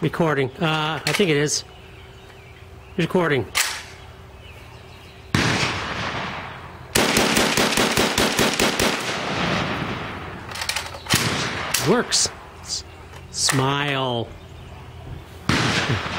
Recording. Uh, I think it is. Recording. Works. S- smile.